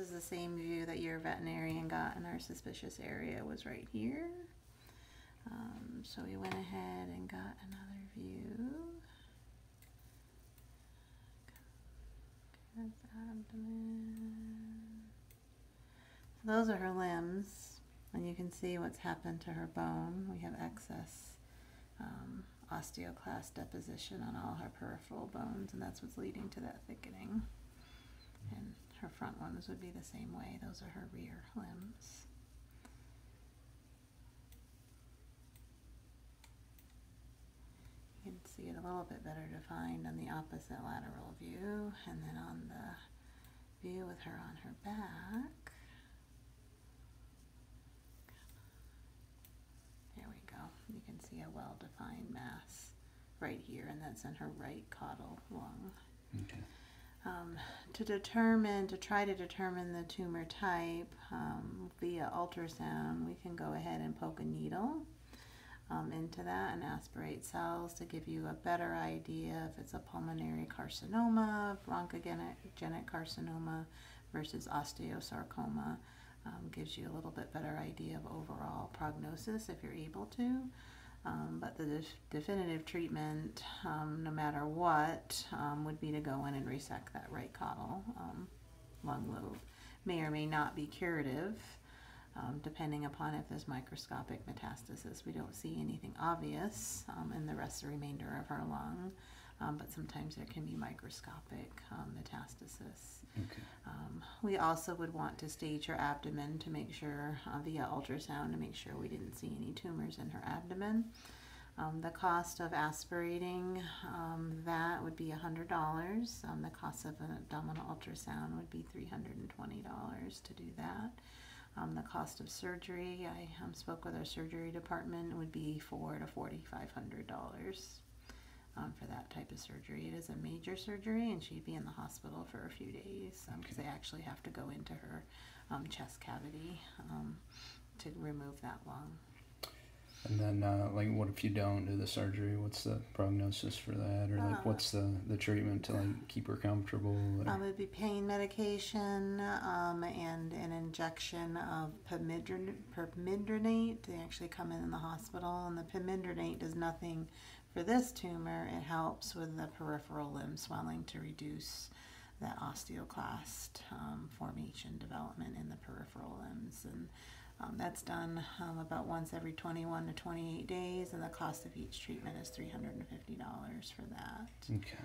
is the same view that your veterinarian got in our suspicious area was right here. Um, so we went ahead and got another view. Those are her limbs, and you can see what's happened to her bone. We have excess um, osteoclast deposition on all her peripheral bones, and that's what's leading to that thickening. Would be the same way. Those are her rear limbs. You can see it a little bit better defined on the opposite lateral view, and then on the view with her on her back. There we go. You can see a well-defined mass right here, and that's in her right caudal lung. Um, to determine, to try to determine the tumor type um, via ultrasound, we can go ahead and poke a needle um, into that and aspirate cells to give you a better idea if it's a pulmonary carcinoma, bronchogenic carcinoma versus osteosarcoma. Um, gives you a little bit better idea of overall prognosis if you're able to. Um, but the def definitive treatment, um, no matter what, um, would be to go in and resect that right caudal um, lung lobe. May or may not be curative, um, depending upon if there's microscopic metastasis. We don't see anything obvious um, in the rest of the remainder of her lung, but sometimes there can be microscopic metastasis. Okay. Um, we also would want to stage her abdomen to make sure, uh, via ultrasound, to make sure we didn't see any tumors in her abdomen. Um, the cost of aspirating um, that would be $100. Um, the cost of an abdominal ultrasound would be $320 to do that. Um, the cost of surgery, I um, spoke with our surgery department, would be four to $4,500 um, for that type of surgery. It is a major surgery, and she'd be in the hospital for a few days because Okay. they actually have to go into her um, chest cavity um, to remove that lung. And then, uh, like, what if you don't do the surgery? What's the prognosis for that, or like, Uh, what's the the treatment to like keep her comfortable? or- Um, it'd be pain medication um, and an injection of pamidrin- pamidronate. They actually come in in the hospital, and the pamidronate does nothing for this tumor. It helps with the peripheral limb swelling to reduce that osteoclast um, formation development in the peripheral limbs. And um, that's done um, about once every 21 to 28 days, and the cost of each treatment is $350 for that. okay.